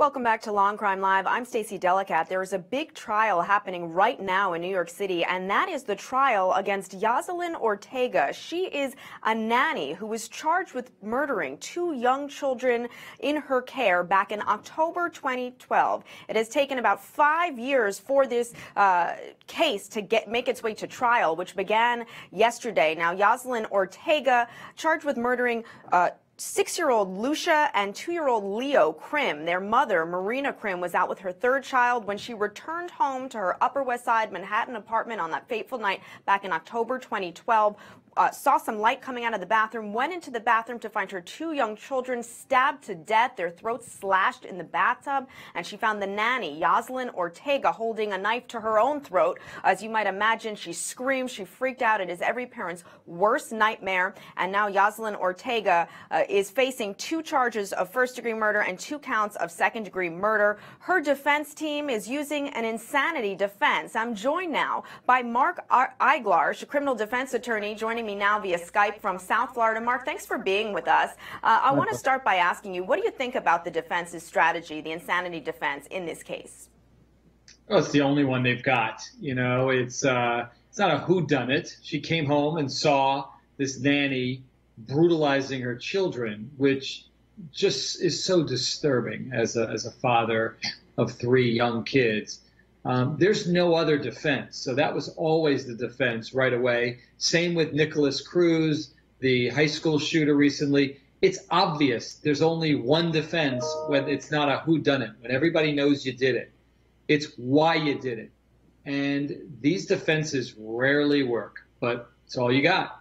Welcome back to Law and Crime Live. I'm Stacey Delicat. There is a big trial happening right now in New York City, and that is the trial against Yoselyn Ortega. She is a nanny who was charged with murdering two young children in her care back in October 2012. It has taken about five years for this uh, case to get make its way to trial, which began yesterday. Now, Yoselyn Ortega charged with murdering. Uh, Six-year-old Lucia and two-year-old Leo Krim. Their mother, Marina Krim, was out with her third child when she returned home to her Upper West Side Manhattan apartment on that fateful night back in October 2012 uh, saw some light coming out of the bathroom, went into the bathroom to find her two young children stabbed to death, their throats slashed in the bathtub, and she found the nanny, Yoselyn Ortega, holding a knife to her own throat. As you might imagine, she screamed, she freaked out. It is every parent's worst nightmare. And now Yoselyn Ortega uh, is facing two charges of first degree murder and two counts of second degree murder. Her defense team is using an insanity defense. I'm joined now by Mark Eiglarsh, a criminal defense attorney, joining joining me now via Skype from South Florida. Mark, thanks for being with us. Uh, I want to start by asking you, what do you think about the defense's strategy, the insanity defense in this case? Well, it's the only one they've got. You know, it's uh, it's not a who done it. She came home and saw this nanny brutalizing her children, which just is so disturbing as a as a father of three young kids. Um, there's no other defense. So that was always the defense right away. Same with Nikolas Cruz, the high school shooter recently. It's obvious there's only one defense when it's not a who done it, when everybody knows you did it. It's why you did it. And these defenses rarely work, but it's all you got.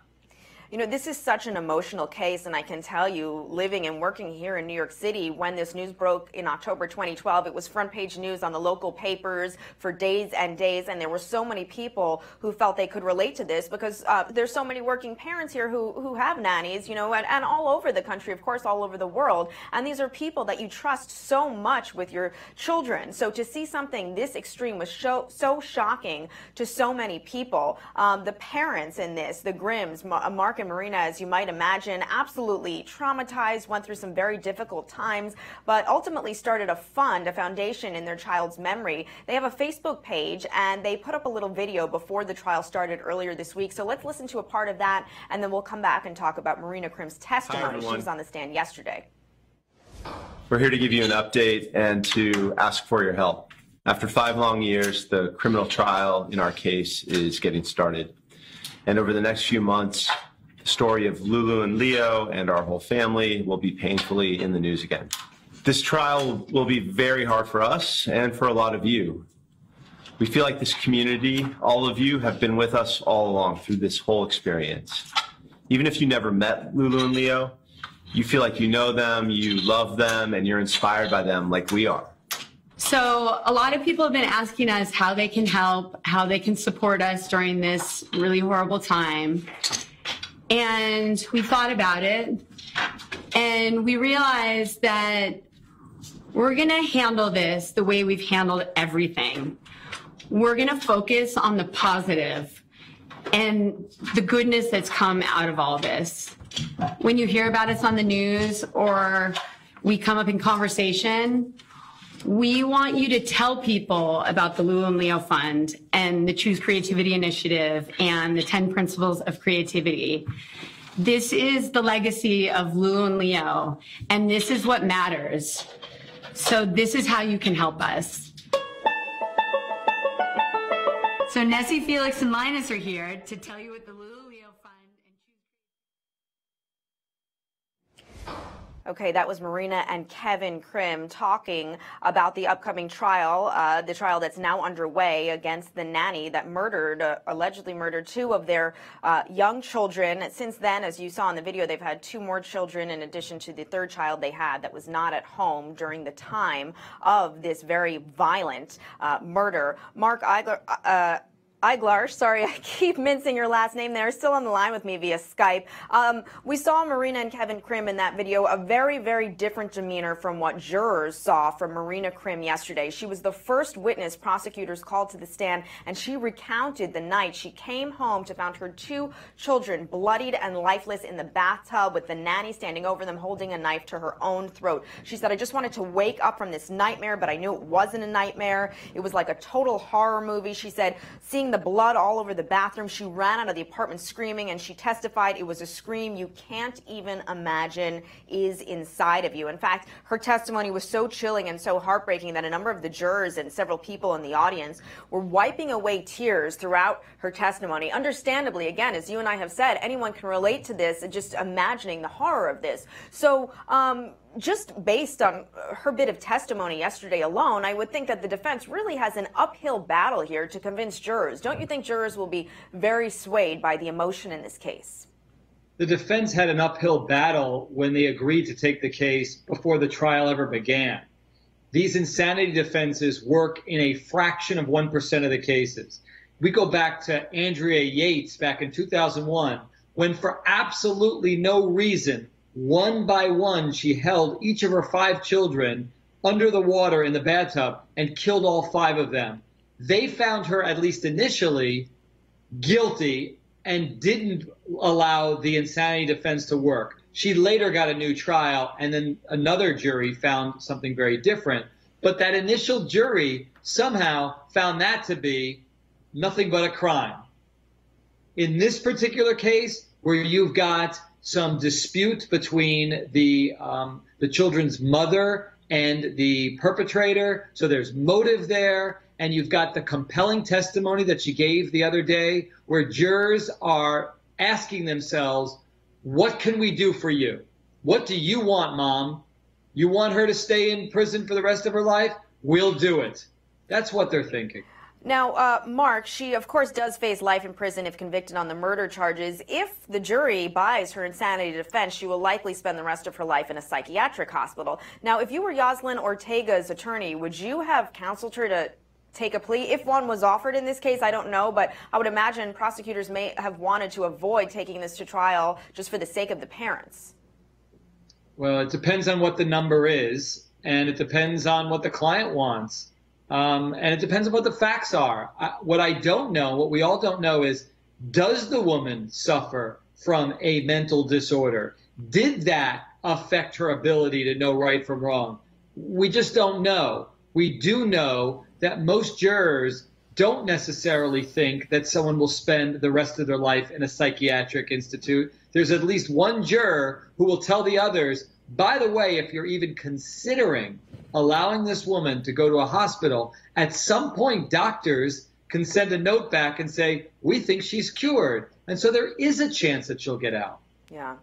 You know, this is such an emotional case, and I can tell you, living and working here in New York City, when this news broke in October 2012, it was front page news on the local papers for days and days, and there were so many people who felt they could relate to this because uh, there's so many working parents here who, who have nannies, you know, and, and all over the country, of course, all over the world. And these are people that you trust so much with your children. So to see something this extreme was so, so shocking to so many people. Um, the parents in this, the Krims, Mark and Marina, as you might imagine, absolutely traumatized, went through some very difficult times, but ultimately started a fund, a foundation in their child's memory. They have a Facebook page and they put up a little video before the trial started earlier this week. So let's listen to a part of that and then we'll come back and talk about Marina Krim's testimony. Hi, she was on the stand yesterday. We're here to give you an update and to ask for your help. After five long years, the criminal trial in our case is getting started. And over the next few months, story of Lulu and Leo and our whole family will be painfully in the news again. This trial will be very hard for us and for a lot of you. We feel like this community, all of you, have been with us all along through this whole experience. Even if you never met Lulu and Leo, you feel like you know them, you love them, and you're inspired by them like we are. So, a lot of people have been asking us how they can help, how they can support us during this really horrible time. And we thought about it and we realized that we're going to handle this the way we've handled everything. We're going to focus on the positive and the goodness that's come out of all this. When you hear about us on the news or we come up in conversation, we want you to tell people about the Lulu and Leo Fund and the Choose Creativity Initiative and the 10 Principles of Creativity. This is the legacy of Lulu and Leo, and this is what matters. So this is how you can help us. So Nessie, Felix, and Linus are here to tell you what the Lulu Okay, that was Marina and Kevin Krim talking about the upcoming trial, uh, the trial that's now underway against the nanny that murdered, uh, allegedly murdered two of their uh, young children. Since then, as you saw in the video, they've had two more children in addition to the third child they had that was not at home during the time of this very violent uh, murder. Mark Eigler, Eiglarsh, sorry, I keep mincing your last name there, still on the line with me via Skype. Um, we saw Marina and Kevin Krim in that video, a very, very different demeanor from what jurors saw from Marina Krim yesterday. She was the first witness prosecutors called to the stand, and she recounted the night she came home to find her two children bloodied and lifeless in the bathtub with the nanny standing over them holding a knife to her own throat. She said, I just wanted to wake up from this nightmare, but I knew it wasn't a nightmare. It was like a total horror movie. She said, seeing the blood all over the bathroom. She ran out of the apartment screaming and she testified it was a scream you can't even imagine is inside of you. In fact, her testimony was so chilling and so heartbreaking that a number of the jurors and several people in the audience were wiping away tears throughout her testimony. Understandably, again, as you and I have said, anyone can relate to this, just imagining the horror of this. So, um, just based on her bit of testimony yesterday alone, I would think that the defense really has an uphill battle here to convince jurors. Don't you think jurors will be very swayed by the emotion in this case? The defense had an uphill battle when they agreed to take the case before the trial ever began. These insanity defenses work in a fraction of 1% of the cases. We go back to Andrea Yates back in 2001 when, for absolutely no reason, one by one, she held each of her five children under the water in the bathtub and killed all five of them. They found her, at least initially, guilty and didn't allow the insanity defense to work. She later got a new trial, and then another jury found something very different. But that initial jury somehow found that to be nothing but a crime. In this particular case, where you've got some dispute between the um, the children's mother and the perpetrator. So there's motive there, and you've got the compelling testimony that she gave the other day, where jurors are asking themselves, "What can we do for you? What do you want, mom? You want her to stay in prison for the rest of her life? We'll do it." That's what they're thinking. Now, uh, Mark, she of course does face life in prison if convicted on the murder charges. If the jury buys her insanity defense, she will likely spend the rest of her life in a psychiatric hospital. Now, if you were Yoselyn Ortega's attorney, would you have counseled her to take a plea if one was offered in this case i don't know but i would imagine prosecutors may have wanted to avoid taking this to trial just for the sake of the parents well it depends on what the number is and it depends on what the client wants um, and it depends on what the facts are. I, what I don't know, what we all don't know is does the woman suffer from a mental disorder? Did that affect her ability to know right from wrong? We just don't know. We do know that most jurors don't necessarily think that someone will spend the rest of their life in a psychiatric institute. There's at least one juror who will tell the others, by the way, if you're even considering allowing this woman to go to a hospital, at some point, doctors can send a note back and say, We think she's cured. And so there is a chance that she'll get out. Yeah.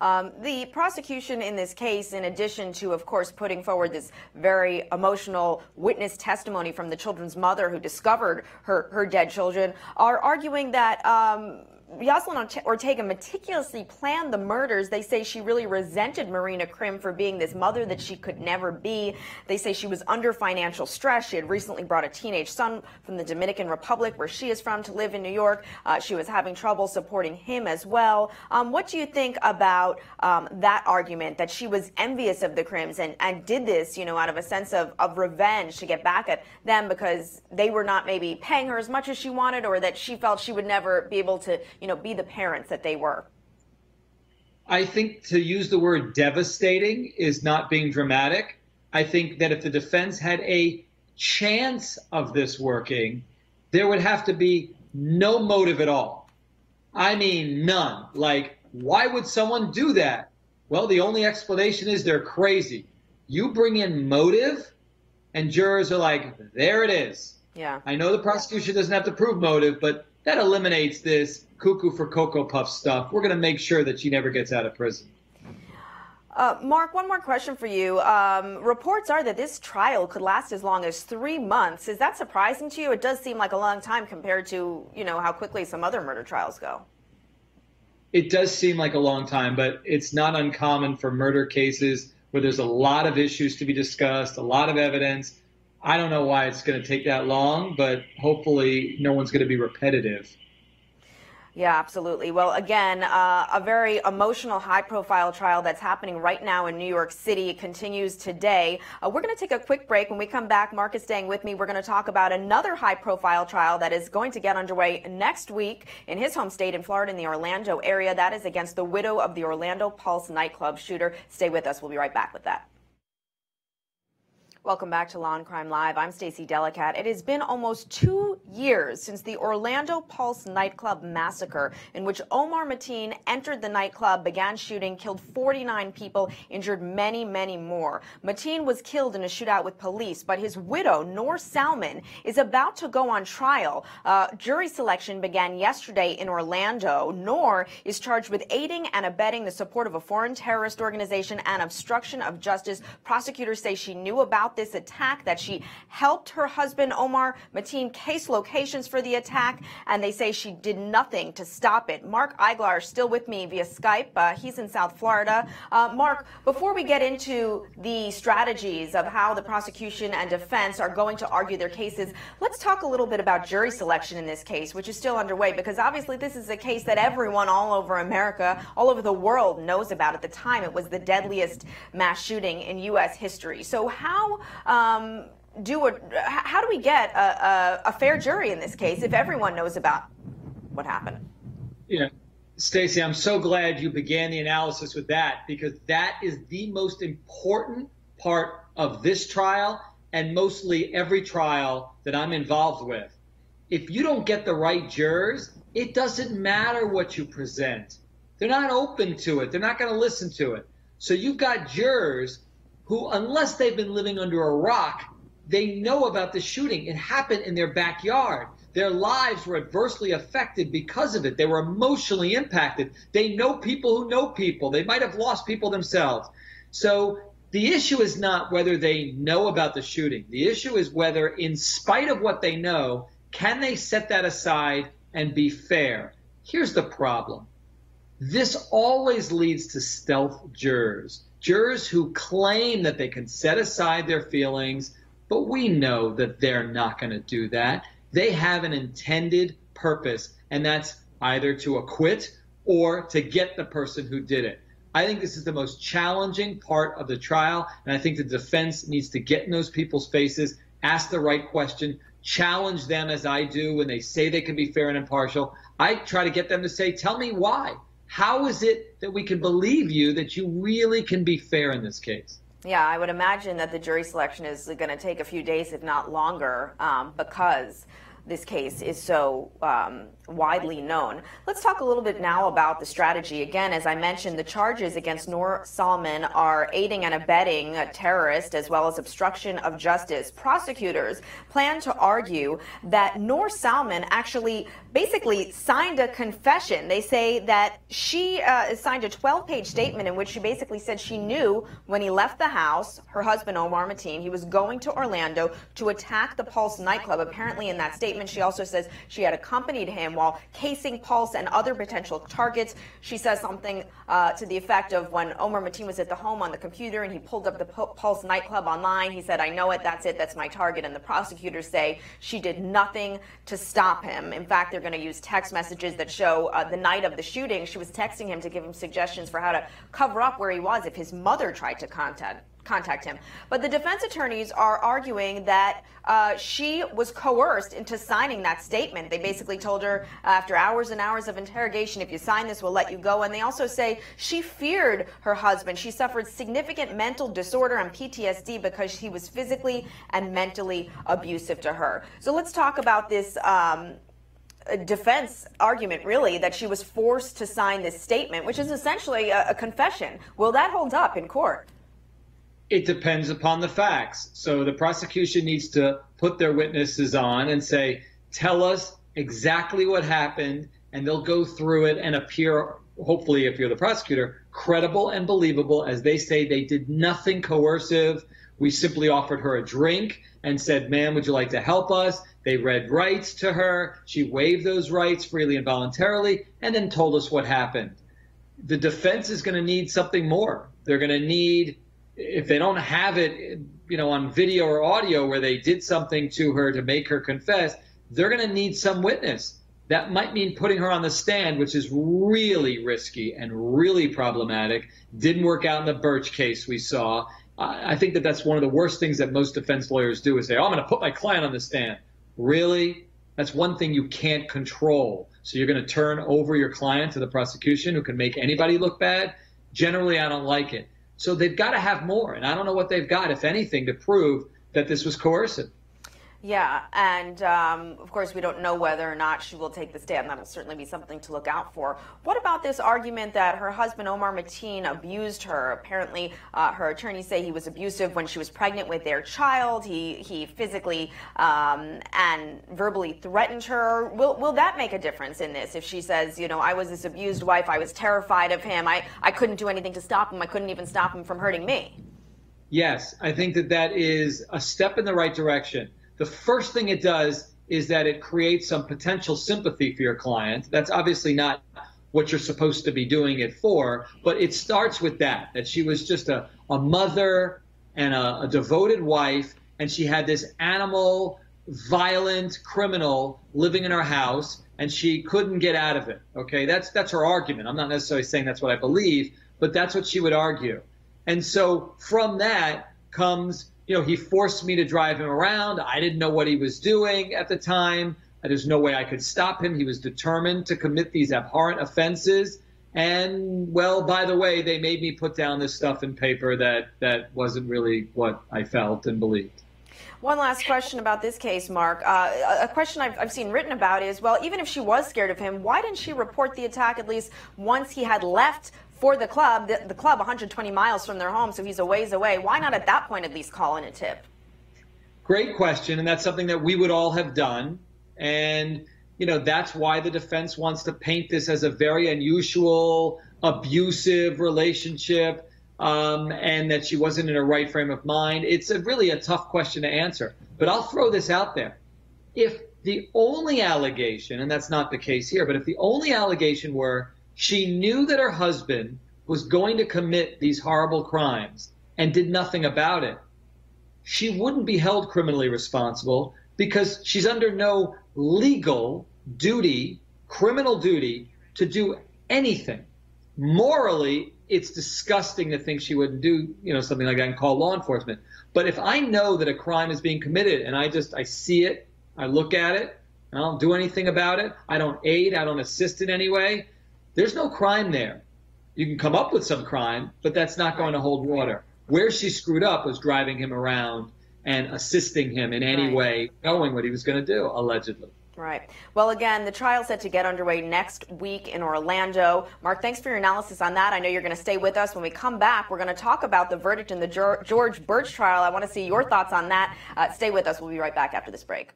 Um, the prosecution in this case, in addition to, of course, putting forward this very emotional witness testimony from the children's mother who discovered her, her dead children, are arguing that. Um, Yoselyn Ortega meticulously planned the murders. They say she really resented Marina Krim for being this mother that she could never be. They say she was under financial stress. She had recently brought a teenage son from the Dominican Republic, where she is from, to live in New York. Uh, she was having trouble supporting him as well. Um, what do you think about um, that argument that she was envious of the Krims and, and did this, you know, out of a sense of, of revenge to get back at them because they were not maybe paying her as much as she wanted or that she felt she would never be able to, you know, be the parents that they were? I think to use the word devastating is not being dramatic. I think that if the defense had a chance of this working, there would have to be no motive at all. I mean, none. Like, why would someone do that? Well, the only explanation is they're crazy. You bring in motive, and jurors are like, there it is. Yeah. I know the prosecution doesn't have to prove motive, but that eliminates this cuckoo for Cocoa Puff stuff. We're going to make sure that she never gets out of prison. Uh, Mark, one more question for you. Um, reports are that this trial could last as long as three months. Is that surprising to you? It does seem like a long time compared to, you know, how quickly some other murder trials go. It does seem like a long time, but it's not uncommon for murder cases where there's a lot of issues to be discussed, a lot of evidence. I don't know why it's going to take that long, but hopefully no one's going to be repetitive. Yeah, absolutely. Well, again, uh, a very emotional, high profile trial that's happening right now in New York City continues today. Uh, we're going to take a quick break. When we come back, Mark is staying with me. We're going to talk about another high profile trial that is going to get underway next week in his home state in Florida in the Orlando area. That is against the widow of the Orlando Pulse nightclub shooter. Stay with us. We'll be right back with that. Welcome back to Law and Crime Live. I'm Stacey Delicat. It has been almost two years since the Orlando Pulse nightclub massacre, in which Omar Mateen entered the nightclub, began shooting, killed 49 people, injured many, many more. Mateen was killed in a shootout with police, but his widow, Noor Salman, is about to go on trial. Uh, jury selection began yesterday in Orlando. Noor is charged with aiding and abetting the support of a foreign terrorist organization and obstruction of justice. Prosecutors say she knew about this attack, that she helped her husband, Omar Mateen, case locations for the attack, and they say she did nothing to stop it. Mark Eiglar is still with me via Skype. Uh, he's in South Florida. Uh, Mark, before we get into the strategies of how the prosecution and defense are going to argue their cases, let's talk a little bit about jury selection in this case, which is still underway, because obviously this is a case that everyone all over America, all over the world knows about. At the time, it was the deadliest mass shooting in U.S. history. So how um, do a, how do we get a, a, a, fair jury in this case if everyone knows about what happened? Yeah. Stacey, I'm so glad you began the analysis with that because that is the most important part of this trial and mostly every trial that I'm involved with. If you don't get the right jurors, it doesn't matter what you present. They're not open to it. They're not going to listen to it. So you've got jurors who, unless they've been living under a rock, they know about the shooting. It happened in their backyard. Their lives were adversely affected because of it. They were emotionally impacted. They know people who know people. They might have lost people themselves. So the issue is not whether they know about the shooting. The issue is whether, in spite of what they know, can they set that aside and be fair? Here's the problem. This always leads to stealth jurors jurors who claim that they can set aside their feelings, but we know that they're not going to do that. They have an intended purpose, and that's either to acquit or to get the person who did it. I think this is the most challenging part of the trial, and I think the defense needs to get in those people's faces, ask the right question, challenge them as I do when they say they can be fair and impartial. I try to get them to say, Tell me why. How is it that we can believe you that you really can be fair in this case? Yeah, I would imagine that the jury selection is going to take a few days, if not longer, um, because this case is so um, widely known. Let's talk a little bit now about the strategy. Again, as I mentioned, the charges against Noor Salman are aiding and abetting a terrorist as well as obstruction of justice. Prosecutors plan to argue that Noor Salman actually basically signed a confession. They say that she uh, signed a 12 page statement in which she basically said she knew when he left the house, her husband Omar Mateen, he was going to Orlando to attack the Pulse nightclub. Apparently, in that statement, she also says she had accompanied him while casing Pulse and other potential targets. She says something uh, to the effect of when Omar Mateen was at the home on the computer and he pulled up the Pulse nightclub online, he said, I know it, that's it, that's my target. And the prosecutors say she did nothing to stop him. In fact, they're going to use text messages that show uh, the night of the shooting, she was texting him to give him suggestions for how to cover up where he was if his mother tried to contact contact him. But the defense attorneys are arguing that uh, she was coerced into signing that statement. They basically told her after hours and hours of interrogation, if you sign this, we'll let you go. And they also say she feared her husband. She suffered significant mental disorder and PTSD because he was physically and mentally abusive to her. So let's talk about this. Um, defense argument, really, that she was forced to sign this statement, which is essentially a, a confession. Will that hold up in court? It depends upon the facts. So the prosecution needs to put their witnesses on and say, tell us exactly what happened, and they'll go through it and appear, hopefully, if you're the prosecutor, credible and believable as they say they did nothing coercive. We simply offered her a drink and said, ma'am, would you like to help us? They read rights to her. She waived those rights freely and voluntarily and then told us what happened. The defense is going to need something more. They're going to need if they don't have it, you know, on video or audio where they did something to her to make her confess, they're going to need some witness. That might mean putting her on the stand, which is really risky and really problematic. Didn't work out in the Burch case we saw. I think that that's one of the worst things that most defense lawyers do is say, oh, I'm going to put my client on the stand. Really? That's one thing you can't control. So you're going to turn over your client to the prosecution who can make anybody look bad? Generally, I don't like it. So they've got to have more. And I don't know what they've got, if anything, to prove that this was coercive. Yeah, and um, of course, we don't know whether or not she will take the stand. That'll certainly be something to look out for. What about this argument that her husband, Omar Mateen, abused her? Apparently, uh, her attorneys say he was abusive when she was pregnant with their child. He, he physically um, and verbally threatened her. Will, will that make a difference in this? If she says, you know, I was this abused wife, I was terrified of him, I, I couldn't do anything to stop him, I couldn't even stop him from hurting me? Yes, I think that that is a step in the right direction the first thing it does is that it creates some potential sympathy for your client. That's obviously not what you're supposed to be doing it for, but it starts with that, that she was just a, a mother and a, a devoted wife, and she had this animal, violent criminal living in her house, and she couldn't get out of it. Okay, that's that's her argument. I'm not necessarily saying that's what I believe, but that's what she would argue. And so from that comes you know, he forced me to drive him around. I didn't know what he was doing at the time. There's no way I could stop him. He was determined to commit these abhorrent offenses. And well, by the way, they made me put down this stuff in paper that that wasn't really what I felt and believed. One last question about this case, Mark. Uh, a question I've, I've, seen written about is, well, even if she was scared of him, why didn't she report the attack at least once he had left for the club, the, the, club 120 miles from their home, so he's a ways away. Why not at that point at least call in a tip? Great question, and that's something that we would all have done. And you know that's why the defense wants to paint this as a very unusual, abusive relationship, um, and that she wasn't in a right frame of mind. It's a, really a tough question to answer. But I'll throw this out there: if the only allegation, and that's not the case here, but if the only allegation were she knew that her husband was going to commit these horrible crimes and did nothing about it. She wouldn't be held criminally responsible because she's under no legal duty, criminal duty, to do anything. Morally, it's disgusting to think she wouldn't do, you know, something like that and call law enforcement. But if I know that a crime is being committed and I just I see it, I look at it, I don't do anything about it, I don't aid, I don't assist in any way, there's no crime there. You can come up with some crime, but that's not going to hold water. Where she screwed up was driving him around and assisting him in any right. way, knowing what he was going to do, allegedly. Right. Well, again, the trial set to get underway next week in Orlando. Mark, thanks for your analysis on that. I know you're going to stay with us. When we come back, we're going to talk about the verdict in the George Burch trial. I want to see your thoughts on that. Uh, stay with us. We'll be right back after this break.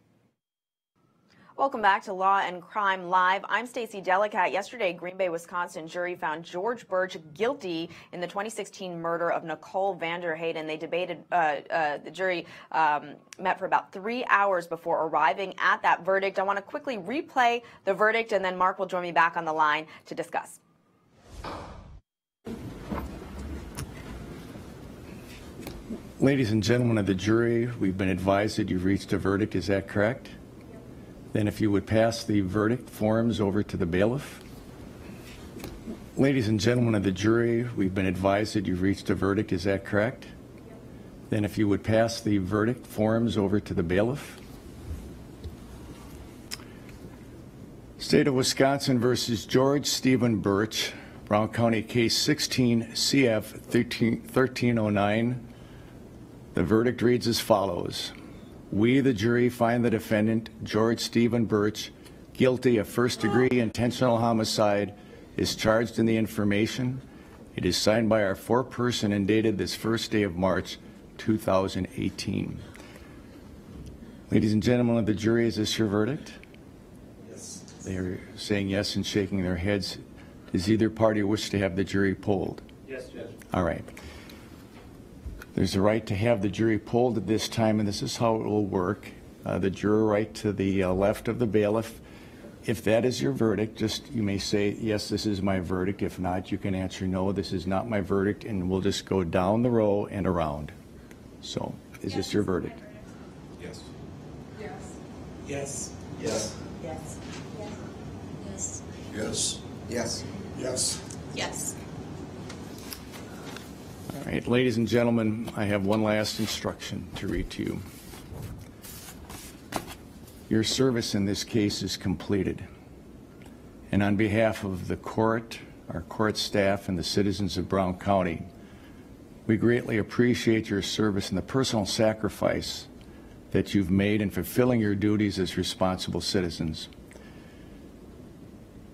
Welcome back to Law and Crime Live. I'm Stacey Delicat. Yesterday, Green Bay, Wisconsin jury found George Burch guilty in the 2016 murder of Nicole Vanderheyden. They debated, uh, uh, the jury um, met for about three hours before arriving at that verdict. I want to quickly replay the verdict, and then Mark will join me back on the line to discuss. Ladies and gentlemen of the jury, we've been advised that you've reached a verdict. Is that correct? Then if you would pass the verdict forms over to the bailiff. Ladies and gentlemen of the jury, we've been advised that you've reached a verdict. Is that correct? Then if you would pass the verdict forms over to the bailiff. State of Wisconsin versus George Stephen Burch, Brown County case 16 CF 13, 1309. The verdict reads as follows. We, the jury, find the defendant, George Stephen Burch, guilty of first degree intentional homicide, is charged in the information. It is signed by our foreperson and dated this first day of March 2018. Ladies and gentlemen of the jury, is this your verdict? Yes. They are saying yes and shaking their heads. Does either party wish to have the jury polled? Yes, Judge. All right. There's a right to have the jury polled at this time, and this is how it will work. Uh, the juror right to the uh, left of the bailiff if that is your verdict, just you may say, yes, this is my verdict. If not, you can answer, no, this is not my verdict, and we'll just go down the row and around. So, is this your verdict? Yes. Yes. Yes. Yes. Yes. Yes. Yes. Yes. Yes. Yes. All right, ladies and gentlemen, I have one last instruction to read to you. Your service in this case is completed. And on behalf of the court, our court staff, and the citizens of Brown County, we greatly appreciate your service and the personal sacrifice that you've made in fulfilling your duties as responsible citizens.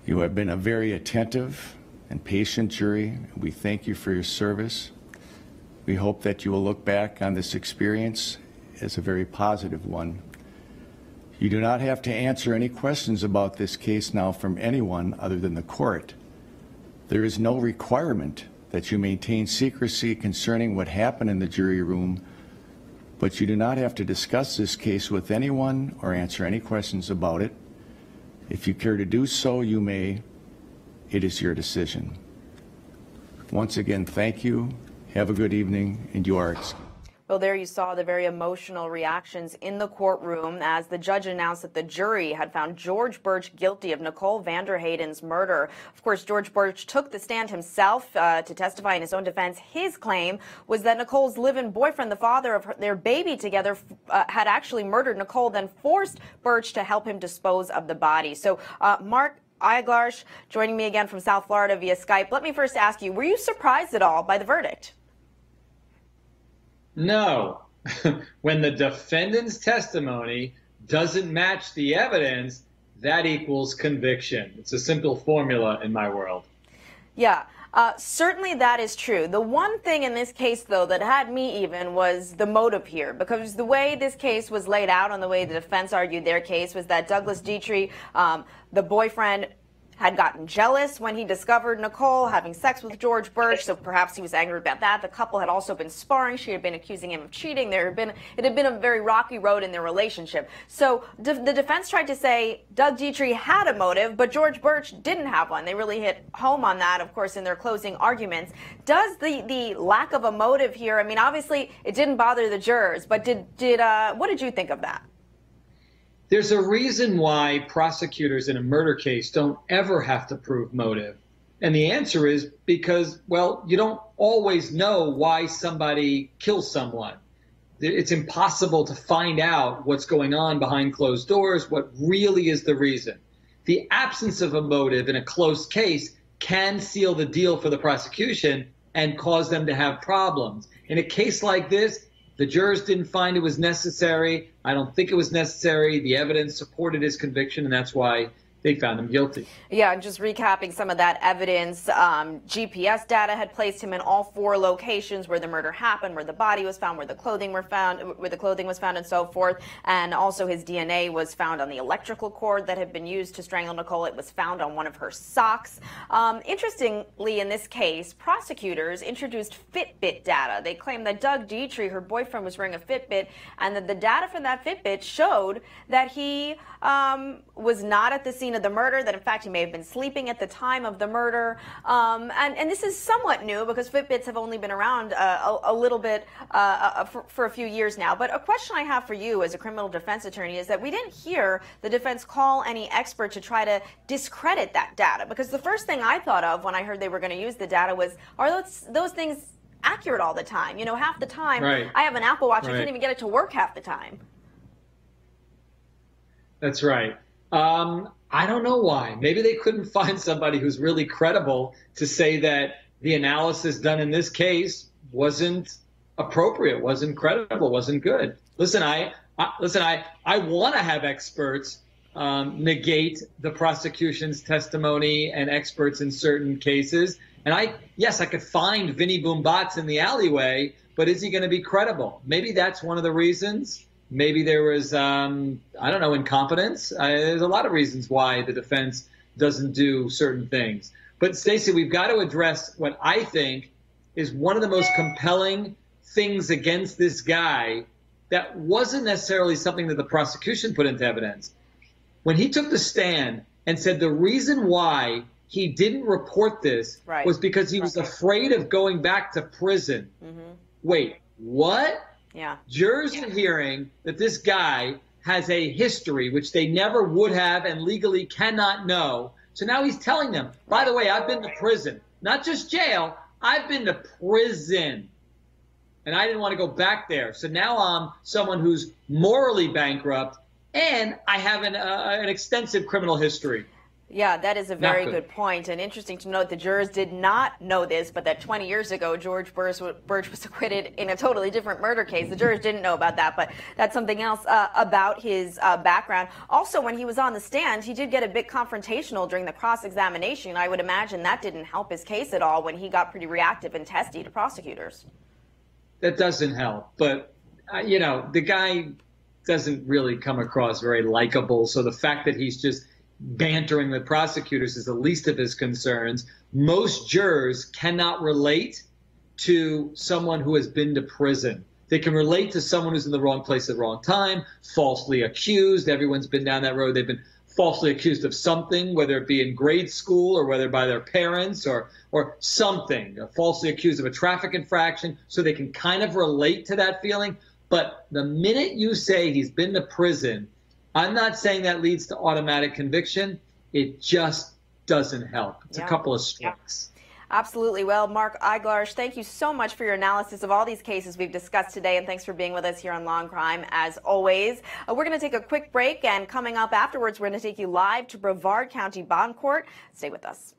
You have been a very attentive and patient jury. We thank you for your service. We hope that you will look back on this experience as a very positive one. You do not have to answer any questions about this case now from anyone other than the court. There is no requirement that you maintain secrecy concerning what happened in the jury room, but you do not have to discuss this case with anyone or answer any questions about it. If you care to do so, you may. It is your decision. Once again, thank you. Have a good evening, and you are excused. Well, there you saw the very emotional reactions in the courtroom as the judge announced that the jury had found George Burch guilty of Nicole Vanderheyden's murder. Of course, George Burch took the stand himself uh, to testify in his own defense. His claim was that Nicole's live-in boyfriend, the father of her, their baby together, uh, had actually murdered Nicole, then forced Burch to help him dispose of the body. So, uh, Mark, Eiglarsh joining me again from South Florida via Skype. Let me first ask you, were you surprised at all by the verdict? No. when the defendant's testimony doesn't match the evidence, that equals conviction. It's a simple formula in my world. Yeah. Uh, certainly that is true. The one thing in this case, though, that had me even was the motive here, because the way this case was laid out and the way the defense argued their case was that Douglas Detrie, um, the boyfriend, had gotten jealous when he discovered Nicole having sex with George Burch, so perhaps he was angry about that. The couple had also been sparring. She had been accusing him of cheating. There had been it had been a very rocky road in their relationship. So de- the defense tried to say Doug Detrie had a motive, but George Burch didn't have one. They really hit home on that, of course, in their closing arguments. Does the the lack of a motive here? I mean, obviously it didn't bother the jurors, but did did uh, what did you think of that? There's a reason why prosecutors in a murder case don't ever have to prove motive. And the answer is because, well, you don't always know why somebody kills someone. It's impossible to find out what's going on behind closed doors, what really is the reason. The absence of a motive in a closed case can seal the deal for the prosecution and cause them to have problems. In a case like this, the jurors didn't find it was necessary. I don't think it was necessary. The evidence supported his conviction, and that's why they found him guilty. Yeah, and just recapping some of that evidence, um, GPS data had placed him in all four locations where the murder happened, where the body was found, where the clothing were found, where the clothing was found, and so forth. And also, his DNA was found on the electrical cord that had been used to strangle Nicole. It was found on one of her socks. Um, interestingly, in this case, prosecutors introduced Fitbit data. They claimed that Doug Detrie, her boyfriend, was wearing a Fitbit, and that the data from that Fitbit showed that he um, was not at the scene of the murder, that in fact he may have been sleeping at the time of the murder. Um, and, and this is somewhat new because Fitbits have only been around uh, a, a, little bit uh, uh, for, for, a few years now. But a question I have for you as a criminal defense attorney is that we didn't hear the defense call any expert to try to discredit that data because the first thing I thought of when I heard they were going to use the data was, are those, those things accurate all the time? You know, half the time right. I have an Apple Watch, right. I can't even get it to work half the time. That's right. Um, I don't know why. Maybe they couldn't find somebody who's really credible to say that the analysis done in this case wasn't appropriate, wasn't credible, wasn't good. Listen, I, I listen. I I want to have experts um, negate the prosecution's testimony and experts in certain cases. And I, yes, I could find Vinny Boombots in the alleyway, but is he going to be credible? Maybe that's one of the reasons. Maybe there was, um, I don't know, incompetence. Uh, there's a lot of reasons why the defense doesn't do certain things. But Stacey, we've got to address what I think is one of the most compelling things against this guy that wasn't necessarily something that the prosecution put into evidence. When he took the stand and said the reason why he didn't report this Right. was because he was afraid of going back to prison. Wait, what? Yeah. Jurors are hearing that this guy has a history which they never would have and legally cannot know. So now he's telling them, by the way, I've been to prison, not just jail, I've been to prison. And I didn't want to go back there. So now I'm someone who's morally bankrupt and I have an, uh, an extensive criminal history. Yeah, that is a very good. good point. And interesting to note the jurors did not know this, but that 20 years ago, George Burch, Burch was acquitted in a totally different murder case. The jurors didn't know about that, but that's something else uh, about his uh, background. Also, when he was on the stand, he did get a bit confrontational during the cross examination. I would imagine that didn't help his case at all when he got pretty reactive and testy to prosecutors. that doesn't help. But uh, you know, the guy doesn't really come across very likable. So the fact that he's just bantering with prosecutors is the least of his concerns. Most jurors cannot relate to someone who has been to prison. They can relate to someone who's in the wrong place at the wrong time, falsely accused. Everyone's been down that road. They've been falsely accused of something, whether it be in grade school or whether by their parents or or something, falsely accused of a traffic infraction, so they can kind of relate to that feeling. But the minute you say he's been to prison, I'm not saying that leads to automatic conviction. It just doesn't help. It's Yeah. a couple of strikes. Absolutely. Well, Mark Eiglarsh, thank you so much for your analysis of all these cases we've discussed today, and thanks for being with us here on Law and Crime as always. Uh, we're going to take a quick break, and coming up afterwards, we're going to take you live to Brevard County Bond Court. Stay with us.